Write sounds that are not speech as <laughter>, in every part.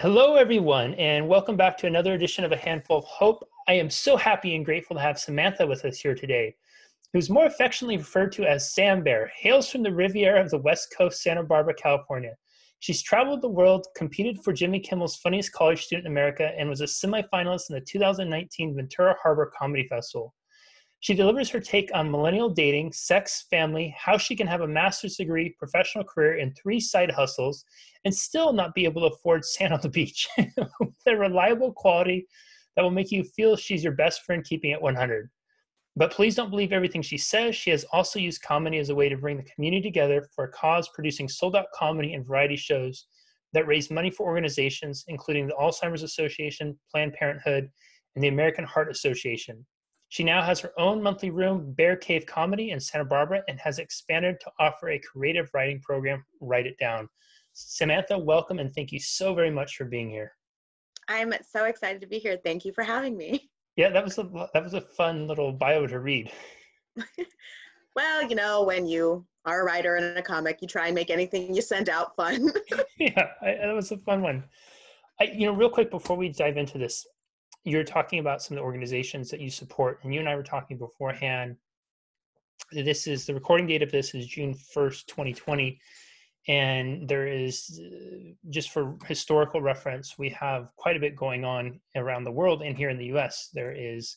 Hello, everyone, and welcome back to another edition of A Handful of Hope. I am so happy and grateful to have Samantha with us here today, who's more affectionately referred to as Sam Bear, hails from the Riviera of the West Coast, Santa Barbara, California. She's traveled the world, competed for Jimmy Kimmel's Funniest College Student in America, and was a semifinalist in the 2019 Ventura Harbor Comedy Festival. She delivers her take on millennial dating, sex, family, how she can have a master's degree, professional career, and three side hustles, and still not be able to afford <laughs> sand on the beach with a reliable quality that will make you feel she's your best friend keeping it 100. But please don't believe everything she says. She has also used comedy as a way to bring the community together for a cause, producing sold out comedy and variety shows that raise money for organizations, including the Alzheimer's Association, Planned Parenthood, and the American Heart Association. She now has her own monthly room, Bear Cave Comedy, in Santa Barbara and has expanded to offer a creative writing program, Write It Down. Samantha, welcome and thank you so very much for being here. I'm so excited to be here. Thank you for having me. Yeah, that was a that was a fun little bio to read. <laughs> well, you know, when you are a writer and a comic, you try and make anything you send out fun. <laughs> yeah, I, that was a fun one. I, you know, real quick before we dive into this, you're talking about some of the organizations that you support, and you and I were talking beforehand. This is the recording date of this is June 1st, 2020. And there is, uh, just for historical reference, we have quite a bit going on around the world and here in the US. There is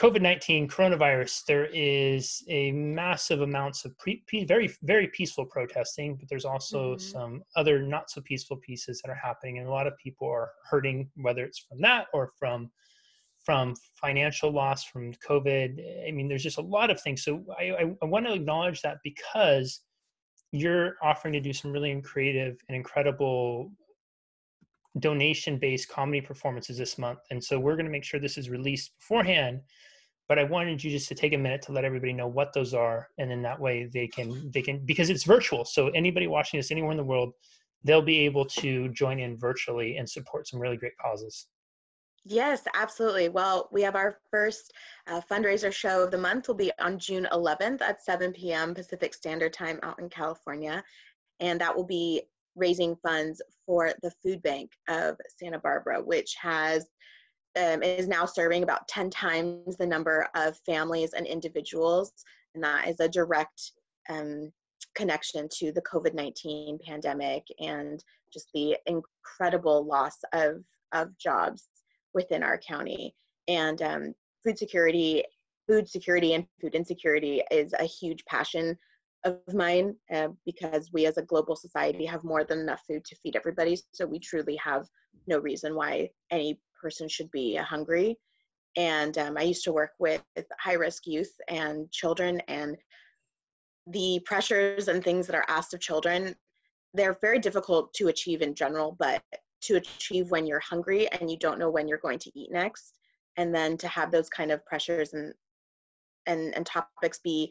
COVID 19, coronavirus, there is a massive amounts of pre, very, very peaceful protesting, but there's also mm-hmm. some other not so peaceful pieces that are happening. And a lot of people are hurting, whether it's from that or from from financial loss from COVID. I mean, there's just a lot of things. So I, I, I want to acknowledge that because you're offering to do some really creative and incredible donation based comedy performances this month. And so we're going to make sure this is released beforehand. But I wanted you just to take a minute to let everybody know what those are. And then that way they can, they can, because it's virtual. So anybody watching this anywhere in the world, they'll be able to join in virtually and support some really great causes. Yes, absolutely. Well, we have our first uh, fundraiser show of the month will be on June 11th at 7 p.m. Pacific Standard Time out in California. And that will be raising funds for the food bank of Santa Barbara, which has um, is now serving about 10 times the number of families and individuals. And that is a direct um, connection to the COVID 19 pandemic and just the incredible loss of, of jobs within our county. And um, food security, food security and food insecurity is a huge passion of mine uh, because we as a global society have more than enough food to feed everybody. So we truly have no reason why any person should be hungry. And um, I used to work with high risk youth and children, and the pressures and things that are asked of children, they're very difficult to achieve in general, but to achieve when you're hungry and you don't know when you're going to eat next and then to have those kind of pressures and and, and topics be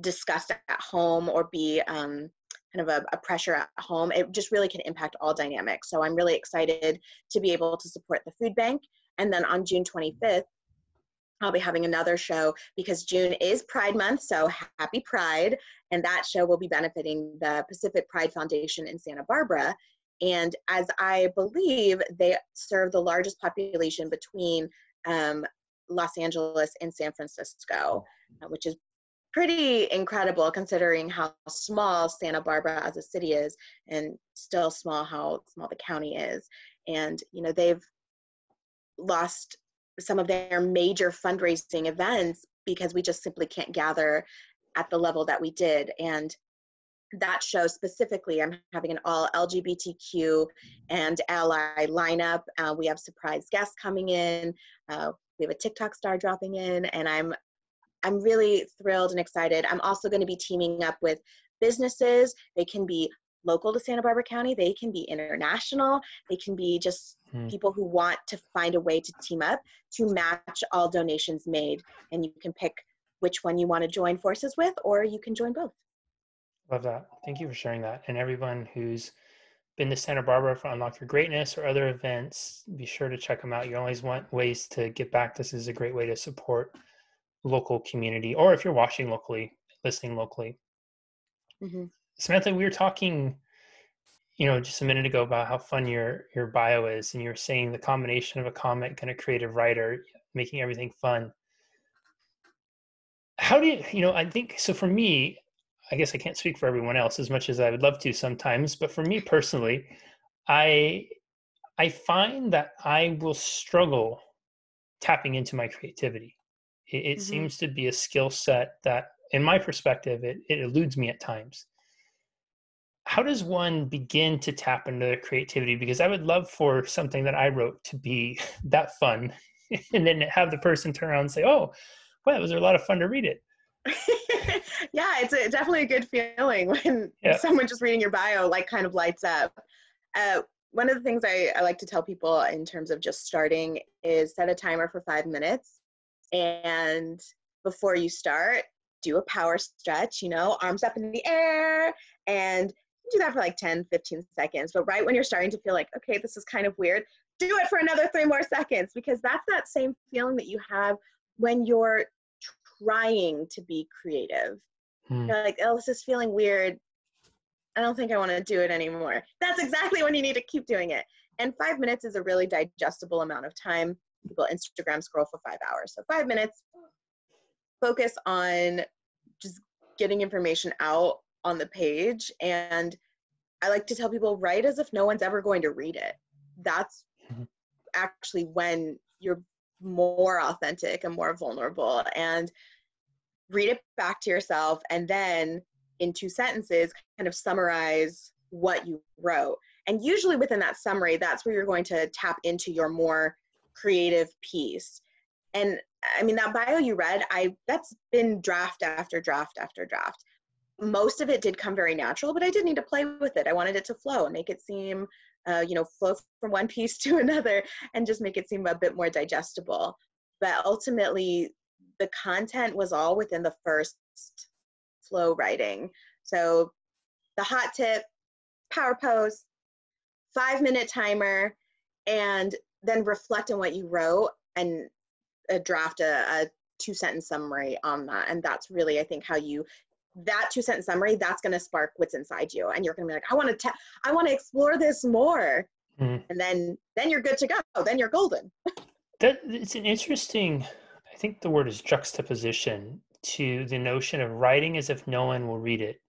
discussed at home or be um, kind of a, a, pressure at home it just really can impact all dynamics so i'm really excited to be able to support the food bank and then on june 25th I'll be having another show because June is Pride Month, so happy Pride. And that show will be benefiting the Pacific Pride Foundation in Santa Barbara. And as I believe, they serve the largest population between um, Los Angeles and San Francisco, uh, which is pretty incredible considering how small Santa Barbara as a city is and still small how small the county is. And, you know, they've lost some of their major fundraising events because we just simply can't gather at the level that we did. And that show specifically, I'm having an all LGBTQ and ally lineup. Uh, we have surprise guests coming in. Uh, we have a TikTok star dropping in, and I'm I'm really thrilled and excited. I'm also going to be teaming up with businesses. They can be local to Santa Barbara County. They can be international. They can be just hmm. people who want to find a way to team up to match all donations made. And you can pick which one you want to join forces with, or you can join both. Love that. Thank you for sharing that. And everyone who's been to Santa Barbara for Unlock Your Greatness or other events, be sure to check them out. You always want ways to get back. This is a great way to support local community, or if you're watching locally, listening locally. Mm-hmm. Samantha, we were talking. you know just a minute ago about how fun your your bio is and you're saying the combination of a comic and a creative writer making everything fun how do you you know i think so for me i guess i can't speak for everyone else as much as i would love to sometimes but for me personally i i find that i will struggle tapping into my creativity it, it mm-hmm. seems to be a skill set that in my perspective it, it eludes me at times. How does one begin to tap into their creativity? Because i would love for something that i wrote to be <laughs> that fun <laughs> and then have the person turn around and say oh well it was a lot of fun to read it. <laughs> Yeah it's a, definitely a good feeling when yeah. someone just reading your bio like kind of lights up. Uh, one of the things I, I like to tell people in terms of just starting is set a timer for five minutes and before you start do a power stretch you know arms up in the air and do that for like 10 15 seconds. But right when you're starting to feel like okay this is kind of weird do it for another three more seconds because that's that same feeling that you have when you're trying to be creative. Hmm. you're like oh this is feeling weird. I don't think i want to do it anymore. That's exactly when you need to keep doing it. And five minutes is a really digestible amount of time people instagram scroll for five hours. So five minutes. Focus on just getting information out on the page. And i like to tell people write as if no one's ever going to read it. That's mm-hmm. actually when you're more authentic and more vulnerable. And read it back to yourself. And then in two sentences kind of summarize what you wrote. And usually within that summary that's where you're going to tap into your more creative piece and i mean that bio you read i that's been draft after draft after draft most of it did come very natural, but I did need to play with it. I wanted it to flow and make it seem, uh, you know, flow from one piece <laughs> to another and just make it seem a bit more digestible. But ultimately, the content was all within the first flow writing. So the hot tip, power pose, five minute timer, and then reflect on what you wrote and uh, draft a, a two sentence summary on that. And that's really, I think, how you that two sentence summary that's going to spark what's inside you. And you're going to be like i want to ta- i want to explore this more. Mm. and then then you're good to go. Then you're golden. <laughs> That it's an interesting i think the word is juxtaposition to the notion of writing as if no one will read it.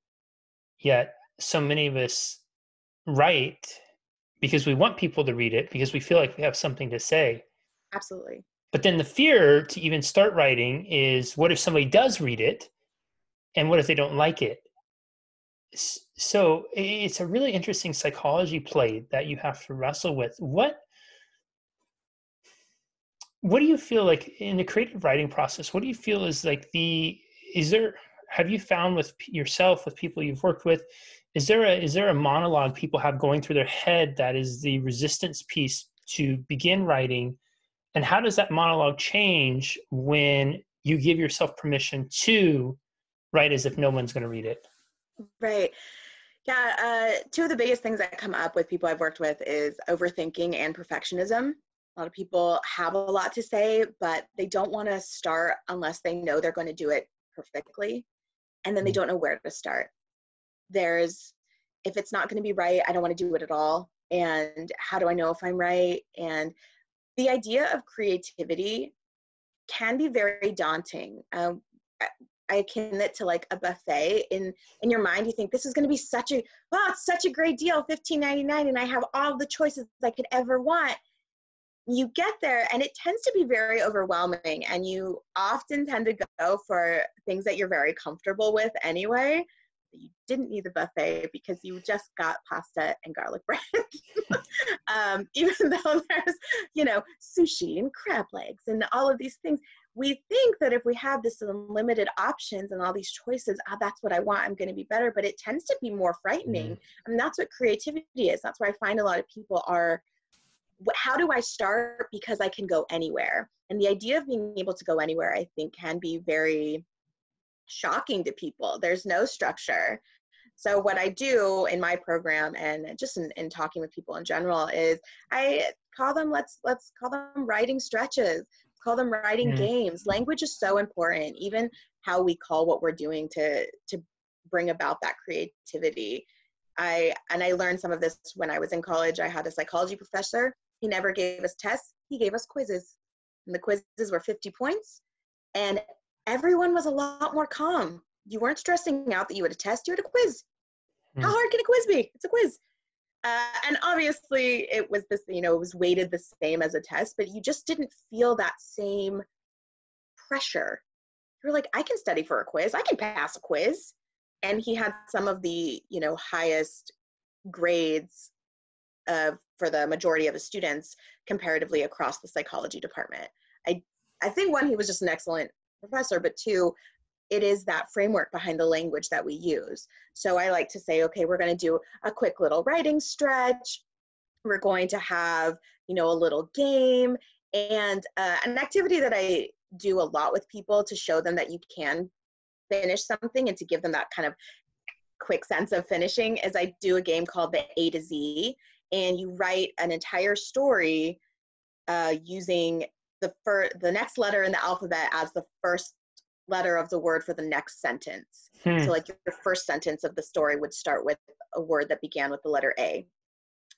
Yet so many of us write because we want people to read it because we feel like we have something to say. Absolutely. But then the fear to even start writing is what if somebody does read it? And what if they don't like it? So it's a really interesting psychology play that you have to wrestle with. What what do you feel like in the creative writing process what do you feel is like the is there have you found with yourself with people you've worked with is there a is there a monologue people have going through their head that is the resistance piece to begin writing and how does that monologue change when you give yourself permission to write as if no one's going to read it. Right. Yeah. Uh, two of the biggest things that come up with people I've worked with is overthinking and perfectionism. A lot of people have a lot to say, but they don't want to start unless they know they're going to do it perfectly. And then they mm. don't know where to start. There's, if it's not going to be right, I don't want to do it at all. And how do I know if I'm right? And the idea of creativity can be very daunting. Um, I akin it to like a buffet. In in your mind, you think this is going to be such a wow, it's such a great deal, fifteen ninety nine, and I have all the choices I could ever want. You get there, and it tends to be very overwhelming, and you often tend to go for things that you're very comfortable with anyway. You didn't need the buffet because you just got pasta and garlic <laughs> bread. um, even though there's, you know, sushi and crab legs and all of these things, we think that if we have this unlimited options and all these choices, ah, that's what I want, I'm going to be better. But it tends to be more frightening. Mm. And that's what creativity is. That's where I find a lot of people are how do I start? Because I can go anywhere. And the idea of being able to go anywhere, I think, can be very shocking to people. There's no structure. So what I do in my program and just in, in talking with people in general is I call them let's let's call them writing stretches call them writing mm. games language is so important even how we call what we're doing to to bring about that creativity I and I learned some of this when I was in college. I had a psychology professor. He never gave us tests. He gave us quizzes. And the quizzes were 50 points. And everyone was a lot more calm. You weren't stressing out that you had a test, you had a quiz. Mm. How hard can a quiz be? It's a quiz. Uh, and obviously, it was this, you know, it was weighted the same as a test, but you just didn't feel that same pressure. You're like, I can study for a quiz, I can pass a quiz. And he had some of the, you know, highest grades uh, for the majority of the students comparatively across the psychology department. I, I think one, he was just an excellent professor, but two, it is that framework behind the language that we use. So I like to say, okay, we're going to do a quick little writing stretch. We're going to have, you know, a little game and uh, an activity that I do a lot with people to show them that you can finish something and to give them that kind of quick sense of finishing is I do a game called the A to Z and you write an entire story uh, using the fir- the next letter in the alphabet as the first letter of the word for the next sentence. Hmm. So, like your first sentence of the story would start with a word that began with the letter A,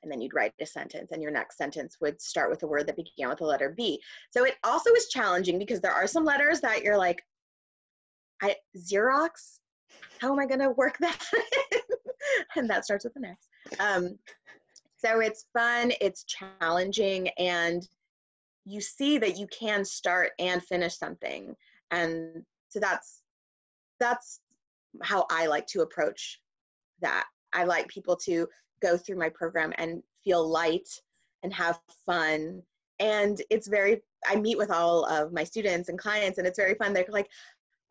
and then you'd write a sentence, and your next sentence would start with a word that began with the letter B. So, it also is challenging because there are some letters that you're like, I Xerox, how am I going to work that? <laughs> and that starts with an X. Um, so, it's fun, it's challenging, and you see that you can start and finish something. And so that's that's how i like to approach that. I like people to go through my program and feel light and have fun. And it's very i meet with all of my students and clients and it's very fun. They're like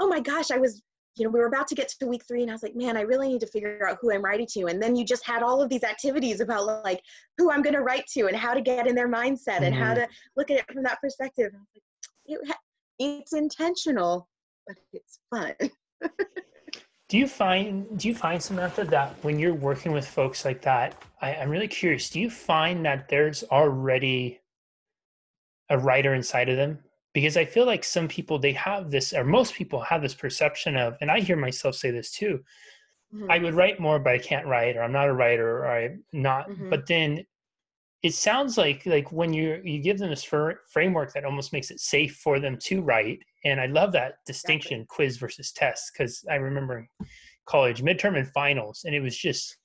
oh my gosh i was you know we were about to get to week three and i was like man i really need to figure out who i'm writing to and then you just had all of these activities about like who i'm going to write to and how to get in their mindset mm-hmm. and how mm-hmm. to look at it from that perspective like, it's intentional but it's fun. <laughs> do you find do you find Samantha that when you're working with folks like that, I, I'm really curious, do you find that there's already a writer inside of them? Because I feel like some people they have this or most people have this perception of, and I hear myself say this too, Mm-hmm. I would write more, but I can't write, or I'm not a writer, or I'm not. Mm-hmm. But then it sounds like like when you you give them this framework that almost makes it safe for them to write and i love that distinction exactly. quiz versus test because i remember college midterm and finals and it was just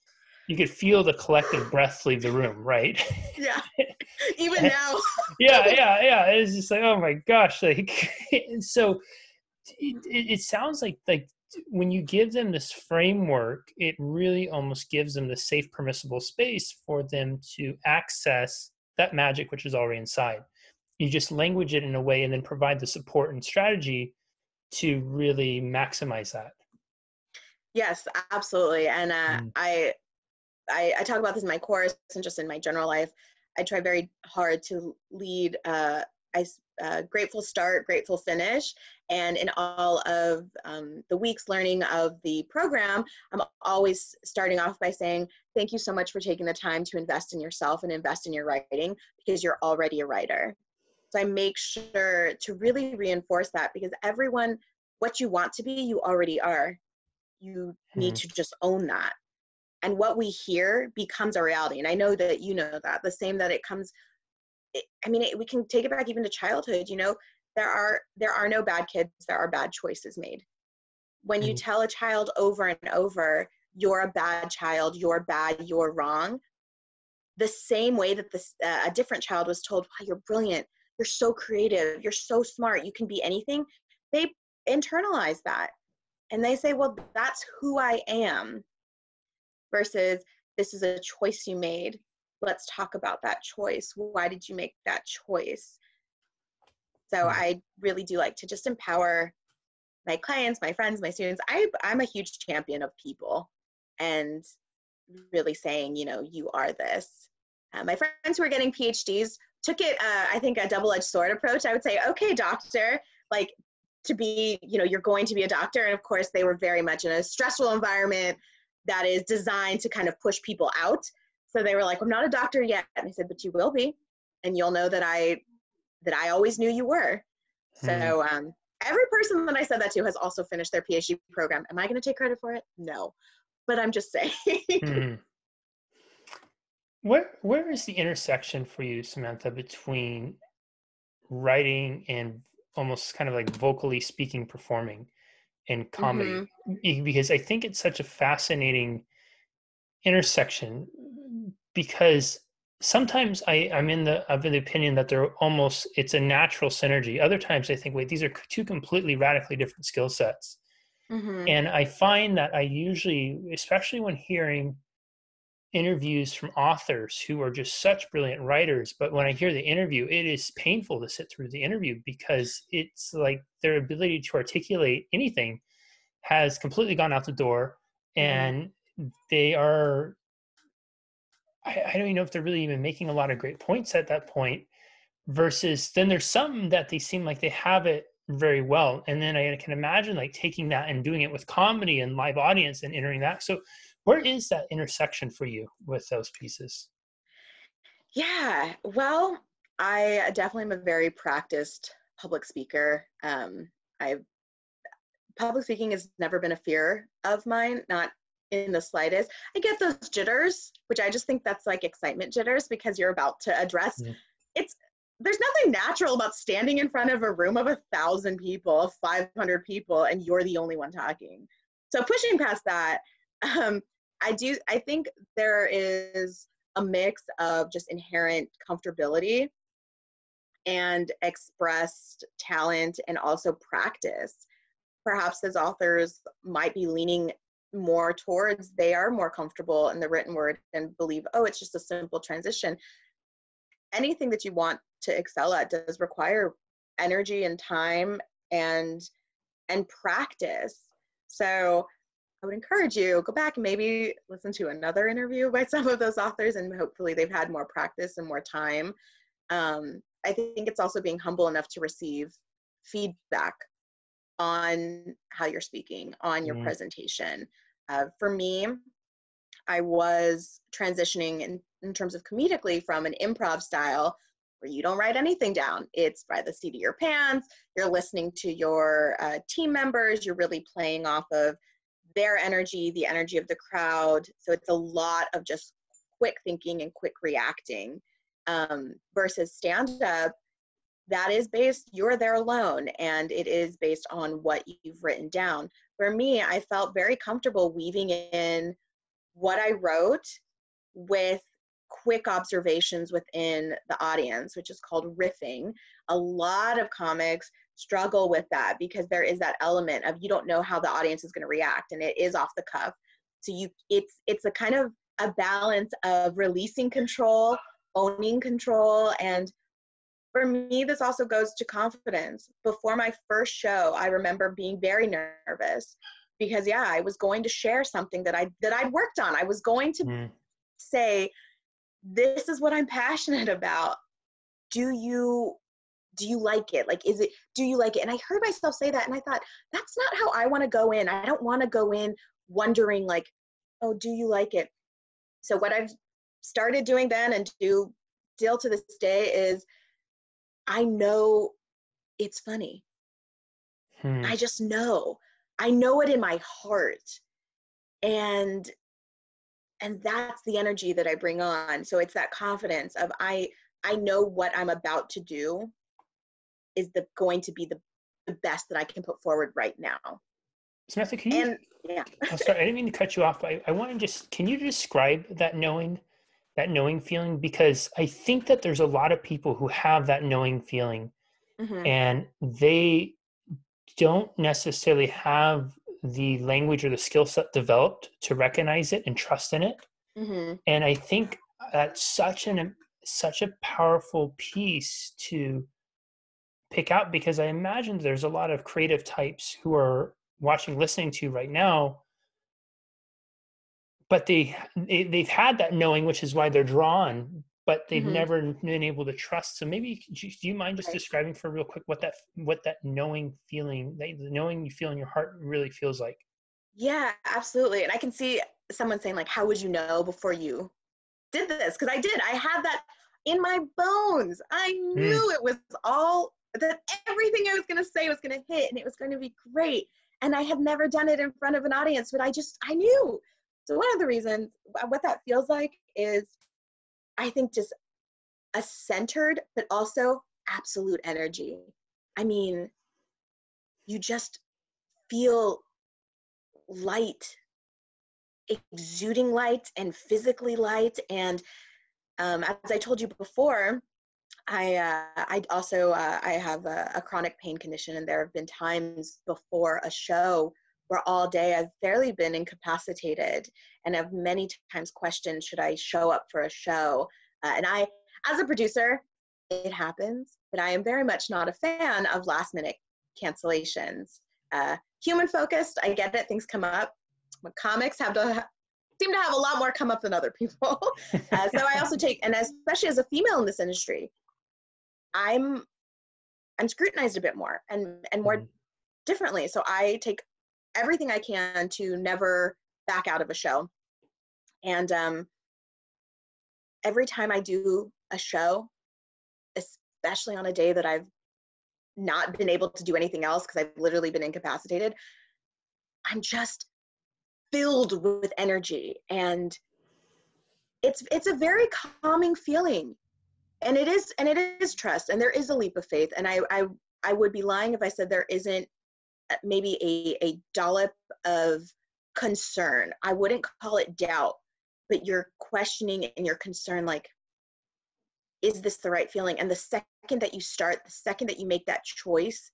you could feel the collective breath leave the room right yeah <laughs> even now <laughs> yeah yeah yeah it's just like oh my gosh like <laughs> so it, it sounds like like when you give them this framework, it really almost gives them the safe, permissible space for them to access that magic which is already inside. You just language it in a way and then provide the support and strategy to really maximize that. Yes, absolutely. And uh, mm. I, I, I talk about this in my course and just in my general life. I try very hard to lead uh, I uh, grateful start, grateful finish. And in all of um, the weeks learning of the program, I'm always starting off by saying, Thank you so much for taking the time to invest in yourself and invest in your writing because you're already a writer. So I make sure to really reinforce that because everyone, what you want to be, you already are. You need to just own that. And what we hear becomes a reality. And I know that you know that. The same that it comes I mean, it, we can take it back even to childhood. You know, there are there are no bad kids. There are bad choices made. When you mm-hmm. tell a child over and over, "You're a bad child. You're bad. You're wrong," the same way that this uh, a different child was told, "Wow, you're brilliant. You're so creative. You're so smart. You can be anything." They internalize that, and they say, "Well, that's who I am." Versus, "This is a choice you made let's talk about that choice. Why did you make that choice? So mm-hmm. I really do like to just empower my clients, my friends, my students. I, I'm a huge champion of people and really saying, you know, you are this. Uh, my friends who are getting PhDs took it, uh, I think, a double edged sword approach. I would say, okay, doctor, like to be, you know, you're going to be a doctor. And of course, they were very much in a stressful environment that is designed to kind of push people out. So they were like, I'm not a doctor yet. And I said, but you will be. And you'll know that I that I always knew you were. Hmm. So um, every person that I said that to has also finished their PhD program. Am I going to take credit for it? No, but I'm just <laughs> saying. hmm. where where is the intersection for you, Samantha, between writing and almost kind of like vocally speaking, performing in comedy? Mm-hmm. Because I think it's such a fascinating intersection because sometimes I, I'm in the of the opinion that they're almost it's a natural synergy. Other times I think, wait, these are two completely radically different skill sets. Mm-hmm. And I find that I usually, especially when hearing interviews from authors who are just such brilliant writers, but when I hear the interview, it is painful to sit through the interview because it's like their ability to articulate anything has completely gone out the door mm-hmm. and they are I, I don't even know if they're really even making a lot of great points at that point versus then there's some that they seem like they have it very well and then i can imagine like taking that and doing it with comedy and live audience and entering that so where is that intersection for you with those pieces yeah well i definitely am a very practiced public speaker um, i public speaking has never been a fear of mine not in the slightest. I get those jitters, which I just think that's like excitement jitters because you're about to address. Yeah. It's there's nothing natural about standing in front of a room of a thousand people, 500 people, and you're the only one talking. So pushing past that, um, I do. I think there is a mix of just inherent comfortability and expressed talent, and also practice. Perhaps as authors might be leaning more towards they are more comfortable in the written word and believe oh it's just a simple transition anything that you want to excel at does require energy and time and and practice so i would encourage you go back and maybe listen to another interview by <laughs> some of those authors and hopefully they've had more practice and more time um, i think it's also being humble enough to receive feedback on how you're speaking, on your mm. presentation. Uh, for me, I was transitioning in, in terms of comedically from an improv style where you don't write anything down. It's by the seat of your pants. You're listening to your uh, team members. You're really playing off of their energy, the energy of the crowd. So it's a lot of just quick thinking and quick reacting um, versus stand up that is based you're there alone and it is based on what you've written down for me i felt very comfortable weaving in what i wrote with quick observations within the audience which is called riffing a lot of comics struggle with that because there is that element of you don't know how the audience is going to react and it is off the cuff so you it's it's a kind of a balance of releasing control owning control and for me, this also goes to confidence. Before my first show, I remember being very nervous because yeah, I was going to share something that I that I'd worked on. I was going to mm. say, this is what I'm passionate about. Do you do you like it? Like, is it, do you like it? And I heard myself say that and I thought, that's not how I want to go in. I don't want to go in wondering, like, oh, do you like it? So, what I've started doing then and do still to this day is I know it's funny. Hmm. I just know. I know it in my heart. And and that's the energy that I bring on. So it's that confidence of I I know what I'm about to do is the going to be the, the best that I can put forward right now. Samantha, can you? And, yeah. I'm sorry, I didn't mean to cut you off. I, I want to just, can you describe that knowing? that knowing feeling because I think that there's a lot of people who have that knowing feeling mm-hmm. and they don't necessarily have the language or the skill set developed to recognize it and trust in it. Mm-hmm. And I think that's such an such a powerful piece to pick out because I imagine there's a lot of creative types who are watching, listening to right now but they, they have had that knowing, which is why they're drawn, but they've mm-hmm. never been able to trust. So maybe do you mind just right. describing for real quick what that what that knowing feeling, the knowing you feel in your heart, really feels like? Yeah, absolutely. And I can see someone saying like, "How would you know before you did this?" Because I did. I had that in my bones. I hmm. knew mm. it was all that everything I was going to say was going to hit, and it was going to be great. And I had never done it in front of an audience, but I just I knew so one of the reasons what that feels like is I think just a centered but also absolute energy. I mean, you just feel light, exuding light and physically light. And um, as I told you before, I uh, I also uh, I have a, a, chronic pain condition, and there have been times before a show where all day I've barely been incapacitated, and I've many times questioned should I show up for a show. Uh, and I, as a producer, it happens, but I am very much not a fan of last minute cancellations. Uh, human focused, I get it, things come up. Comics have to seem to have a lot more come up than other people. <laughs> uh, so I also take, and especially as a female in this industry, I'm I'm scrutinized a bit more and and more mm-hmm. differently. So I take everything I can to never back out of a show. And um, every time I do a show, especially on a day that I've not been able to do anything else because I've literally been incapacitated, I'm just filled with energy and it's it's a very calming feeling and it is and it is trust and there is a leap of faith and i i, I would be lying if i said there isn't uh, maybe a, a dollop of concern. I wouldn't call it doubt but you're questioning and you're concerned like is this the right feeling? And the second that you start the second that you make that choice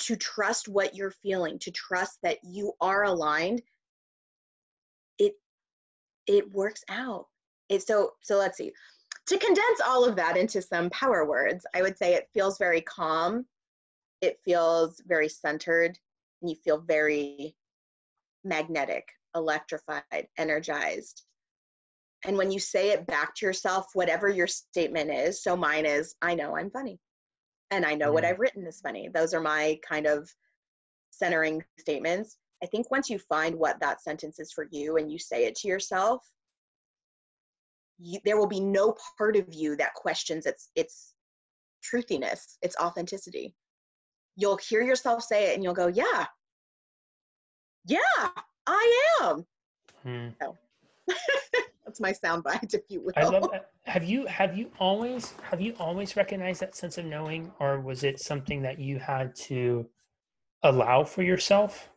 to trust what you're feeling to trust that you are aligned it it works out. It so so let's see to condense all of that into some power words i would say it feels very calm. It feels very centered and you feel very magnetic electrified energized. And when you say it back to yourself whatever your statement is so mine is i know i'm funny and i know mm-hmm. what i've written is funny. Those are my kind of centering statements. I think once you find what that sentence is for you and you say it to yourself, you, there will be no part of you that questions its its truthiness, its authenticity. You'll hear yourself say it and you'll go, "Yeah, yeah, I am." Hmm. So <laughs> that's my soundbite, if you will. I love that. Have you have you always have you always recognized that sense of knowing, or was it something that you had to allow for yourself?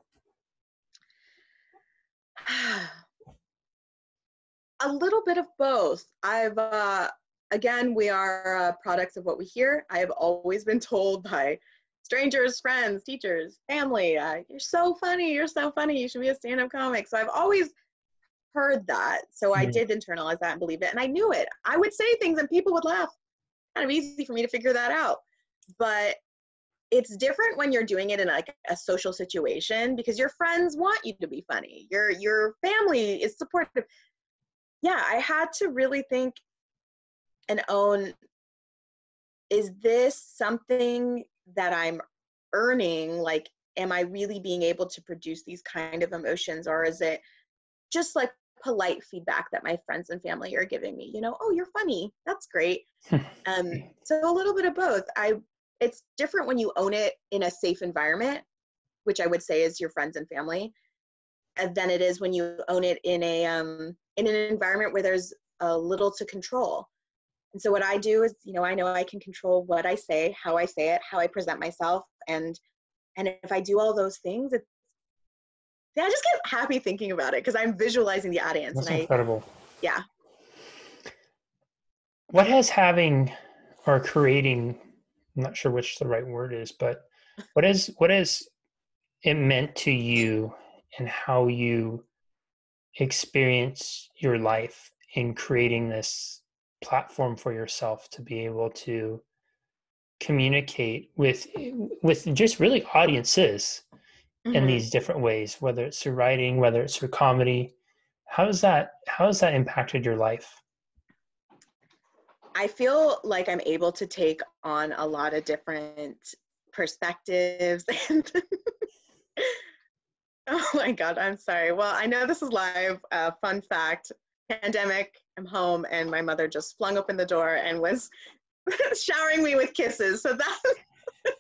A little bit of both. I've, uh, again, we are uh, products of what we hear. I have always been told by strangers, friends, teachers, family, uh, you're so funny, you're so funny, you should be a stand up comic. So I've always heard that. So mm-hmm. I did internalize that and believe it. And I knew it. I would say things and people would laugh. Kind of easy for me to figure that out. But it's different when you're doing it in like a social situation because your friends want you to be funny your your family is supportive yeah i had to really think and own is this something that i'm earning? Like am i really being able to produce these kind of emotions or is it just like polite feedback that my friends and family are giving me? You know oh you're funny. That's great. <laughs> Um so a little bit of both. I it's different when you own it in a safe environment, which I would say is your friends and family, than it is when you own it in a um, in an environment where there's a little to control. And so what I do is, you know, I know I can control what I say, how I say it, how I present myself, and and if I do all those things, it's yeah, I just get happy thinking about it because I'm visualizing the audience. That's and incredible. I, yeah. What has having or creating I'm not sure which the right word is, but what is what is it meant to you and how you experience your life in creating this platform for yourself to be able to communicate with with just really audiences mm-hmm. in these different ways whether it's through writing whether it's through comedy how has that how has that impacted your life I feel like I'm able to take on a lot of different perspectives <laughs> and <laughs> oh my god i'm sorry well i know this is live uh, fun fact pandemic i'm home and my mother just flung open the door and was <laughs> showering me with kisses so that <laughs>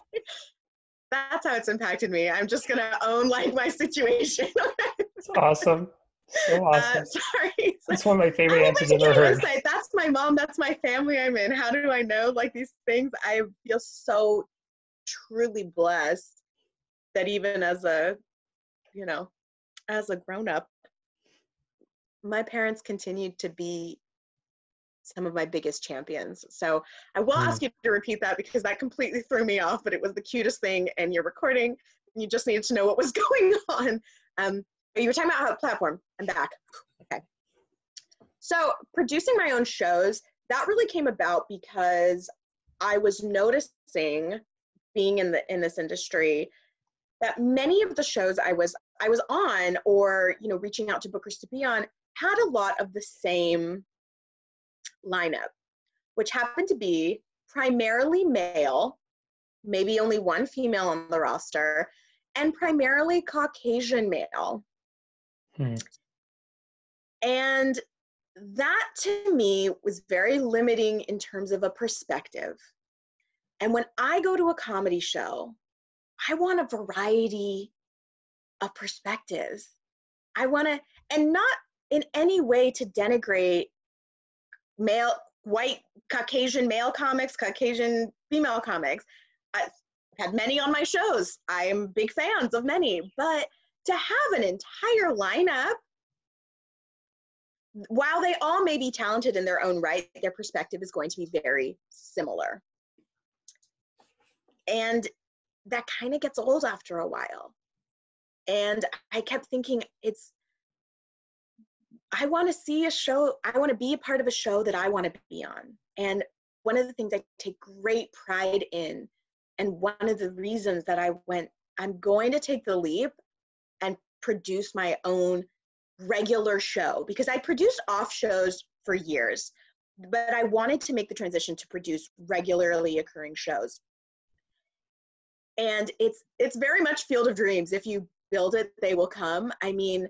that's how it's impacted me i'm just gonna own like my situation it's awesome So awesome. Uh, sorry. That's one of my favorite answers I've ever heard. Say, that's my mom. That's my family I'm in. How do I know like these things? I feel so truly blessed that even as a, you know, as a grown up, my parents continued to be some of my biggest champions. So I will mm. ask you to repeat that because that completely threw me off, but it was the cutest thing. And you're recording, and you just needed to know what was <laughs> going on. Um, you were talking about how platform. I'm back. Okay. So producing my own shows, that really came about because I was noticing being in the in this industry that many of the shows I was I was on or you know reaching out to bookers to be on had a lot of the same lineup, which happened to be primarily male, maybe only one female on the roster, and primarily Caucasian male. Hmm. And that to me was very limiting in terms of a perspective. And when I go to a comedy show, I want a variety of perspectives. I want to, and not in any way to denigrate male, white, Caucasian male comics, Caucasian female comics. I've had many on my shows. I am big fans of many, but to have an entire lineup, while they all may be talented in their own right, their perspective is going to be very similar. And that kind of gets old after a while. And I kept thinking, it's, I want to see a show, I want to be a part of a show that I want to be on. And one of the things I take great pride in, and one of the reasons that I went, I'm going to take the leap and produce my own regular show because I produced off shows for years, but I wanted to make the transition to produce regularly occurring shows and it's it's very much field of dreams if you build it they will come. I mean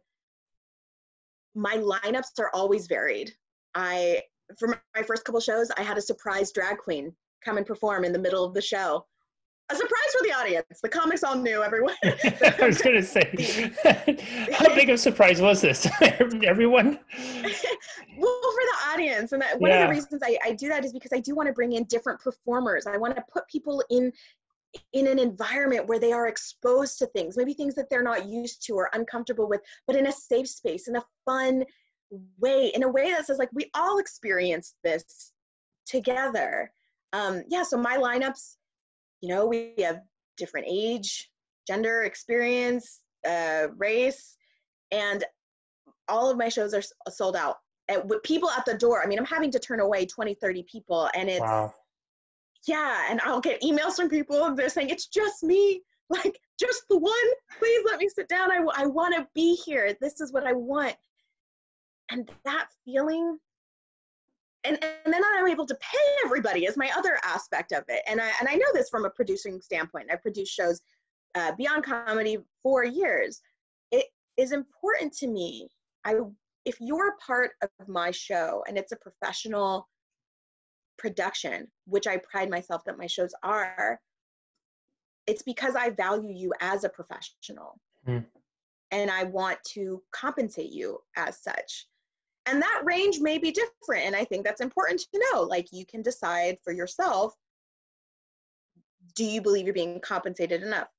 my lineups are always varied. I for my first couple shows i had a surprise drag queen come and perform in the middle of the show. A surprise for the audience. The comics all knew everyone. <laughs> I was going to say <laughs> how big of a surprise was this? <laughs> Everyone? Well for the audience. And that, one yeah. of the reasons I, I do that is because i do want to bring in different performers. I want to put people in in an environment where they are exposed to things, maybe things that they're not used to or uncomfortable with, but in a safe space, in a fun way, in a way that says, like, we all experienced this together. Um, yeah, so my lineups, you know, we have different age, gender, experience, uh, race, and all of my shows are sold out. And with people at the door, I mean, I'm having to turn away 20, 30 people, and it's, wow yeah and i'll get emails from people they're saying it's just me. Like just the one? Please let me sit down. I, I want to be here. This is what i want. And that feeling and, and then i'm able to pay everybody is my other aspect of it. And i and i know this from a producing standpoint. I produced shows uh, beyond comedy for years. It is important to me. I if you're part of my show and it's a professional production, which I pride myself that my shows are, it's because I value you as a professional. Mm. And I want to compensate you as such. And that range may be different. And I think that's important to know. Like you can decide for yourself do you believe you're being compensated enough?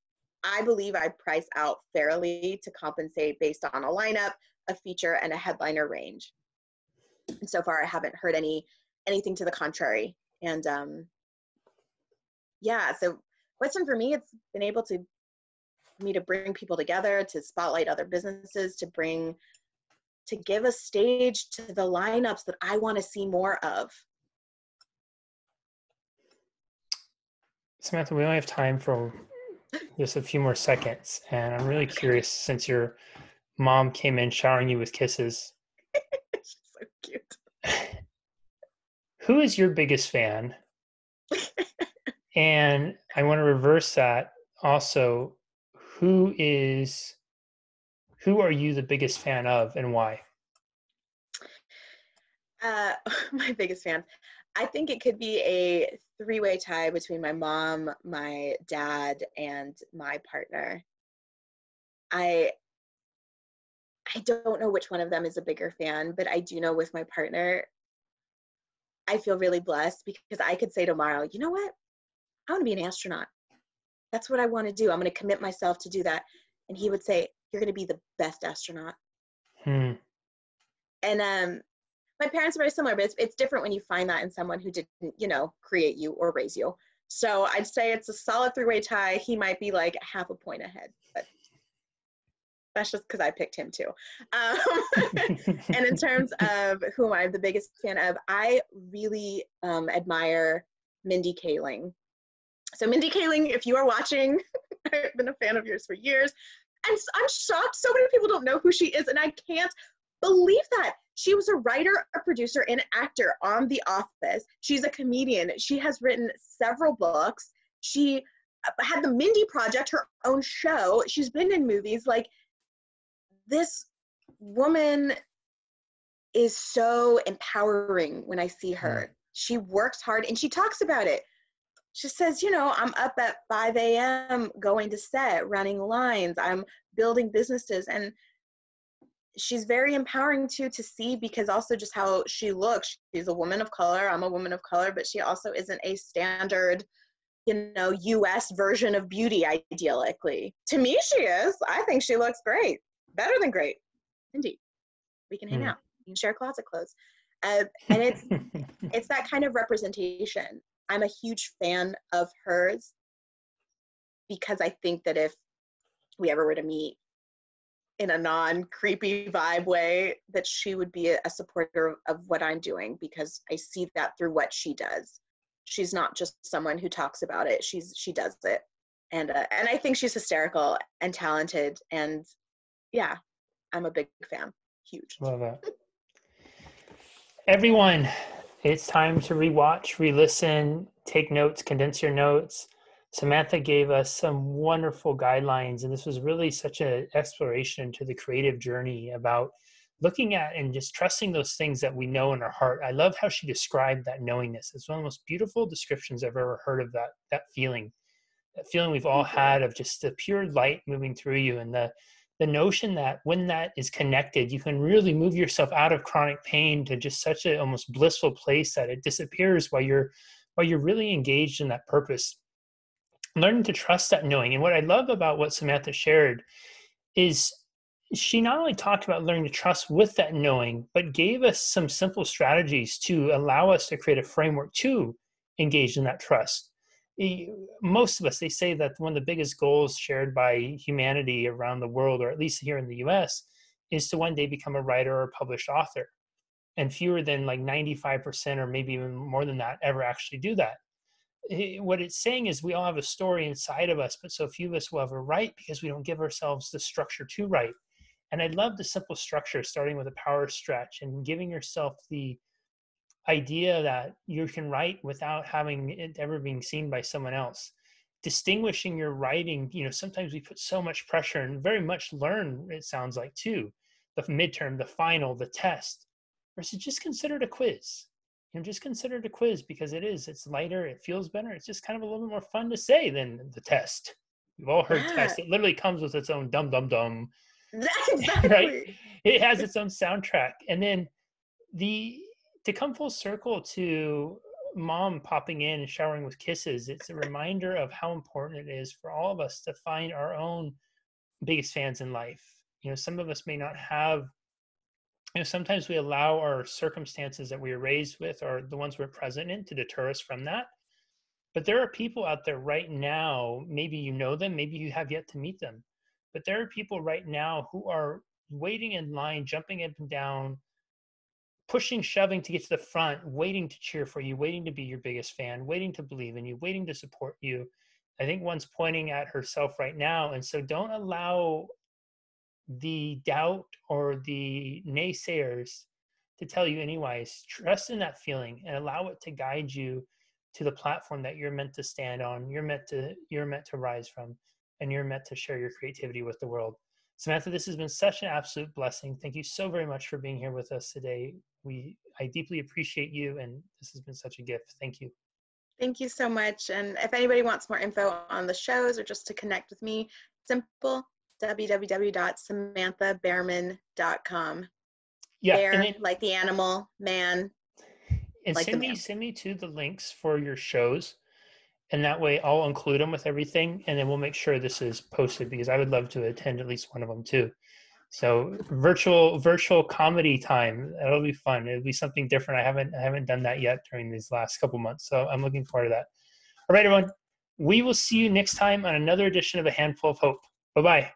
I believe I price out fairly to compensate based on a lineup, a feature, and a headliner range. And so far, I haven't heard any anything to the contrary. And um, yeah, so Western for me, it's been able to me to bring people together, to spotlight other businesses, to bring to give a stage to the lineups that I want to see more of. Samantha, we only have time for just a few more seconds, and I'm really curious since your mom came in showering you with kisses. <laughs> She's so cute <laughs> who is your biggest fan? and I want to reverse that also. Who is who are you the biggest fan of and why? Uh, <laughs> my biggest fan. I think it could be a three way tie between my mom, my dad, and my partner. I I don't know which one of them is a bigger fan, but I do know with my partner, I feel really blessed because I could say tomorrow, you know what? I want to be an astronaut. That's what I want to do. I'm going to commit myself to do that. And he would say, You're going to be the best astronaut. Hmm. And um, my parents are very similar, but it's, it's different when you find that in someone who didn't, you know, create you or raise you. So I'd say it's a solid three way tie. He might be like half a point ahead, but that's just because I picked him too. <laughs> Um, <laughs> and in terms of who am I the biggest fan of, I really um, admire Mindy Kaling. So, Mindy Kaling, if you are watching, <laughs> I've been a fan of yours for years. And I'm shocked so many people don't know who she is, and I can't believe that. She was a writer, a producer, and an actor on The Office. She's a comedian. She has written several books. She uh, had the Mindy Project, her own show. She's been in movies. Like, this woman is so empowering when I see her. Mm. She works hard and she talks about it. She says, you know, I'm up at 5 a.m. going to set, running lines, I'm building businesses. And she's very empowering too to see because also just how she looks. She's a woman of color. I'm a woman of color, but she also isn't a standard, you know, US version of beauty ideally. To me, she is. I think she looks great better than great. Indeed. We can hang mm. out. We can share closet clothes. Uh, and it's <laughs> it's that kind of representation. I'm a huge fan of hers because I think that if we ever were to meet in a non creepy vibe way, that she would be a, a supporter of what I'm doing because I see that through what she does. She's not just someone who talks about it; she's she does it, and uh, and I think she's hysterical and talented and yeah, I'm a big fan. Huge. Love that. Everyone, it's time to rewatch, re-listen, take notes, condense your notes. Samantha gave us some wonderful guidelines, and this was really such an exploration into the creative journey about looking at and just trusting those things that we know in our heart. I love how she described that knowingness. It's one of the most beautiful descriptions I've ever heard of that that feeling. That feeling we've all had of just the pure light moving through you and the the notion that when that is connected, you can really move yourself out of chronic pain to just such a almost blissful place that it disappears while you're while you're really engaged in that purpose. Learning to trust that knowing. And what I love about what Samantha shared is she not only talked about learning to trust with that knowing, but gave us some simple strategies to allow us to create a framework to engage in that trust most of us they say that one of the biggest goals shared by humanity around the world or at least here in the us is to one day become a writer or a published author. And fewer than like 95% or maybe even more than that ever actually do that. Eh, what it's saying is we all have a story inside of us but so few of us will ever write because we don't give ourselves the structure to write. And i love the simple structure starting with a power stretch and giving yourself the idea that you can write without having it ever being seen by someone else. Distinguishing your writing you know sometimes we put so much pressure and very much learn it sounds like too. The midterm the final the test versus just consider it a quiz. You know just consider it a quiz because it is it's lighter it feels better it's just kind of a little bit more fun to say than the test. We've all heard yeah. test it literally comes with its own dum dum dum. <laughs> <laughs> Exactly. right it has its own soundtrack. And then the to come full circle to mom popping in and showering with kisses, it's a reminder of how important it is for all of us to find our own biggest fans in life. You know, some of us may not have, you know, sometimes we allow our circumstances that we were raised with or the ones we're present in to deter us from that. But there are people out there right now, maybe you know them, maybe you have yet to meet them, but there are people right now who are waiting in line, jumping up and down, pushing, shoving to get to the front, waiting to cheer for you, waiting to be your biggest fan, waiting to believe in you, waiting to support you. I think one's pointing at herself right now. And so don't allow the doubt or the naysayers to tell you anyways. Trust in that feeling and allow it to guide you to the platform that you're meant to stand on. You're meant to you're meant to rise from and you're meant to share your creativity with the world. Samantha, this has been such an absolute blessing. Thank you so very much for being here with us today. We I deeply appreciate you and this has been such a gift. Thank you. Thank you so much. And if anybody wants more info on the shows or just to connect with me, simple, www.samanthabearman.com. Yeah, Bear, and, then, like the animal, man. and like send me man. send me to the links for your shows, and that way I'll include them with everything, and then we'll make sure this is posted because I would love to attend at least one of them too. So virtual virtual comedy time that'll be fun. It'll be something different. I haven't I haven't done that yet during these last couple months, so I'm looking forward to that. All right, everyone. We will see you next time on another edition of A Handful of Hope. Bye bye.